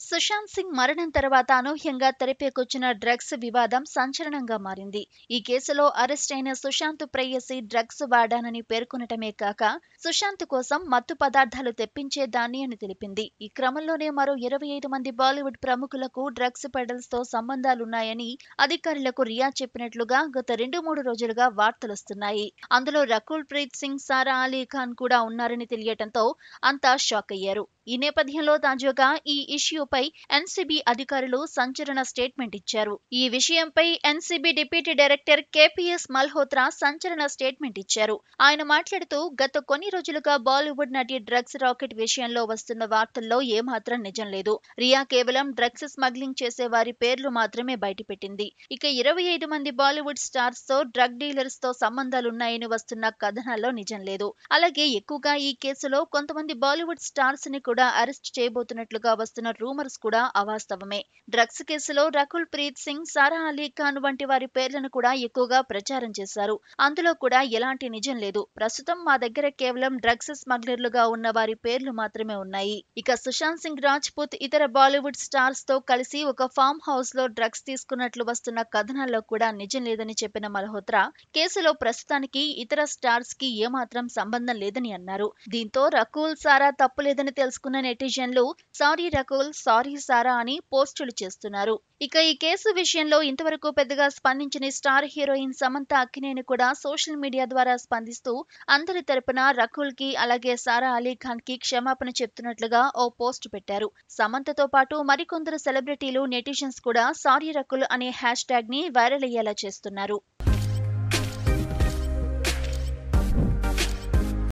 సుశాంత్ సింగ్ మరణం తర్వాత అనూహ్యంగా తెరపేకొచ్చిన డ్రగ్స్ వివాదం సంచలనంగా మారింది. ఈ కేసులో అరెస్ట్ అయిన సుశాంత్ ప్రేయసి డ్రగ్స్ వాడానని పేర్కొనటమే కాక సుశాంత్ కోసం మత్తు పదార్థాలు తెప్పించేదాన్ని అని తెలిపింది. ఈ క్రమంలోనే మరో ఇరవై ఐదు మంది బాలీవుడ్ ప్రముఖులకు డ్రగ్స్ పెడల్స్తో సంబంధాలున్నాయని అధికారులకు రియా చెప్పినట్లుగా గత రెండు మూడు రోజులుగా వార్తలొస్తున్నాయి అందులో రకుల్ ప్రీత్ సింగ్ సారా అలీ ఖాన్ కూడా ఉన్నారని తెలియటంతో అంతా షాక్ అయ్యారు. ఈ నేపథ్యంలో తాజాగా ఈ ఇష్యూ ఇష్యూపై ఎన్సీబీ అధికారులు సంచలన స్టేట్మెంట్ ఇచ్చారు. ఈ విషయంపై NCB deputy director KPS Malhotra సంచలన స్టేట్మెంట్ ఇచ్చారు. ఆయన మాట్లాడుతూ గత కొన్ని రోజులుగా బాలీవుడ్ నటి డ్రగ్స్ రాకెట్ విషయంలో వస్తున్న వార్తల్లో ఏమాత్రం నిజం లేదు. రియా కేవలం డ్రగ్స్ స్మగ్లింగ్ చేసే వారి పేర్లు మాత్రమే బయటపెట్టింది. ఇక ఇరవై ఐదు మంది బాలీవుడ్ స్టార్స్తో డ్రగ్ డీలర్స్తో సంబంధాలున్నాయని వస్తున్న కథనాల్లో నిజం లేదు. అలాగే ఎక్కువగా ఈ కేసులో కొంతమంది బాలీవుడ్ స్టార్స్ని కూడా అరెస్ట్ చేయబోతున్నట్లుగా వస్తున్న రూమర్స్ కూడా అవాస్తవమే. డ్రగ్స్ కేసులో రకుల్ ప్రీత్ సింగ్ సారా అలీ ఖాన్ వంటి వారి పేర్లను కూడా ఎక్కువగా ప్రచారం చేశారు. అందులో కూడా ఎలాంటి నిజం లేదు. ప్రస్తుతం మా దగ్గర కేవలం డ్రగ్స్ స్మగ్లర్లుగా ఉన్న వారి పేర్లు మాత్రమే ఉన్నాయి. ఇక సుశాంత్ సింగ్ రాజ్పుత్ ఇతర బాలీవుడ్ స్టార్స్తో కలిసి ఒక ఫామ్ హౌస్లో డ్రగ్స్ తీసుకున్నట్లు వస్తున్న కథనాల్లో కూడా నిజం లేదని చెప్పిన మల్హోత్రా కేసులో ప్రస్తుతానికి ఇతర స్టార్స్కి ఏమాత్రం సంబంధం లేదని అన్నారు. దీంతో రకుల్ సారా తప్పులేదని తెలుసుకున్న నెటిజన్లు సారీ రకుల్ సారీ సారా అని పోస్టులు చేస్తున్నారు. ఇక ఈ కేసు విషయంలో ఇంతవరకు పెద్దగా స్పందించిన స్టార్ హీరోయిన్ సమంత అక్కినేని కూడా సోషల్ మీడియా ద్వారా స్పందిస్తూ అందరి తరపున రకుల్కి అలాగే సారా అలీ ఖాన్కి క్షమాపణ చెప్తున్నట్లుగా ఓ పోస్ట్ పెట్టారు. సమంతతో పాటు మరికొందరు సెలబ్రిటీలు నెటిజన్స్ కూడా సారీ రకుల్ అనే హ్యాష్ ట్యాగ్ని వైరల్ అయ్యేలా చేస్తున్నారు.